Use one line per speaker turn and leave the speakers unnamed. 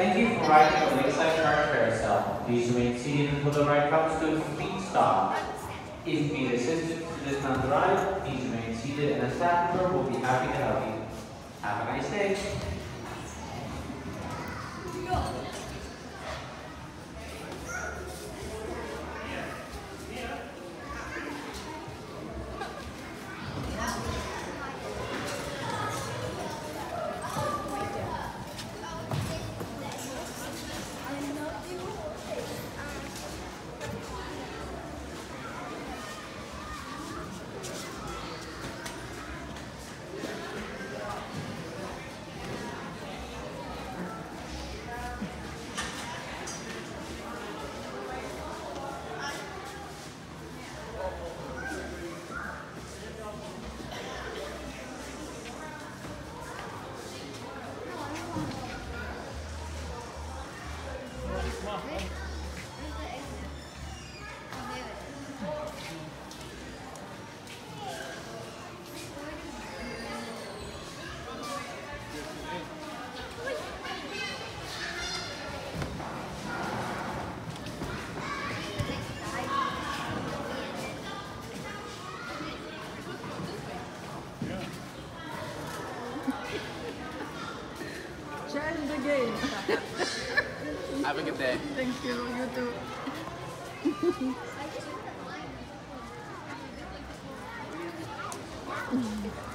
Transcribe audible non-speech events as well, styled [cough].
riding a Lakeside Park carousel. Please remain seated until the ride comes to a complete stop. If you need assistance to dismount the ride, please remain seated and a staff member will be happy to help you. Have a nice day.
Share the game. [laughs]
Have a good day.
Thank you. You too. [laughs]